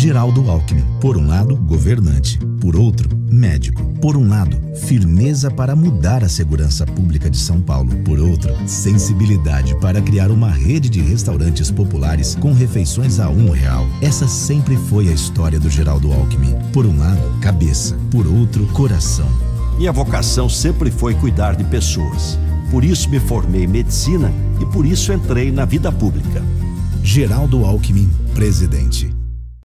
Geraldo Alckmin, por um lado, governante, por outro, médico. Por um lado, firmeza para mudar a segurança pública de São Paulo. Por outro, sensibilidade para criar uma rede de restaurantes populares com refeições a um real. Essa sempre foi a história do Geraldo Alckmin. Por um lado, cabeça, por outro, coração. Minha vocação sempre foi cuidar de pessoas. Por isso me formei em medicina e por isso entrei na vida pública. Geraldo Alckmin, presidente.